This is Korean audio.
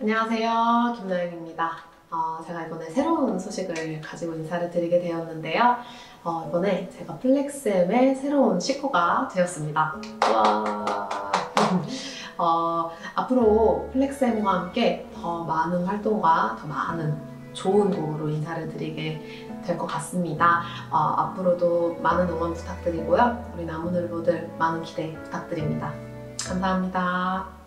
안녕하세요. 김나영입니다. 어, 제가 이번에 새로운 소식을 가지고 인사를 드리게 되었는데요. 어, 이번에 제가 플렉스엠의 새로운 식구가 되었습니다. 와. 어, 앞으로 플렉스엠과 함께 더 많은 활동과 더 많은 좋은 곡으로 인사를 드리게 될 것 같습니다. 어, 앞으로도 많은 응원 부탁드리고요. 우리 나무늘보들 많은 기대 부탁드립니다. 감사합니다.